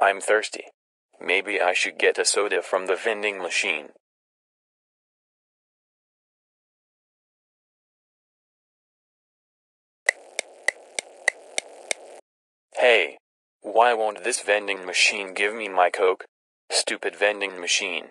I'm thirsty. Maybe I should get a soda from the vending machine. Hey, why won't this vending machine give me my Coke? Stupid vending machine.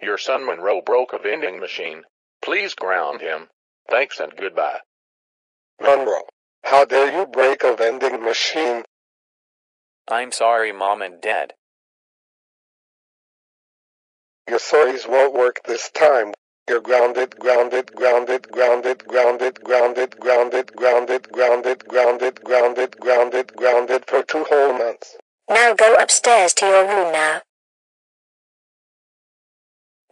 Your son Monroe broke a vending machine. Please ground him. Thanks and goodbye. Monroe, how dare you break a vending machine? I'm sorry mom and dad. Your sorries won't work this time. You're grounded, grounded, grounded, grounded, grounded, grounded, grounded, grounded, grounded, grounded, grounded, grounded, grounded for two whole months. Now go upstairs to your room now.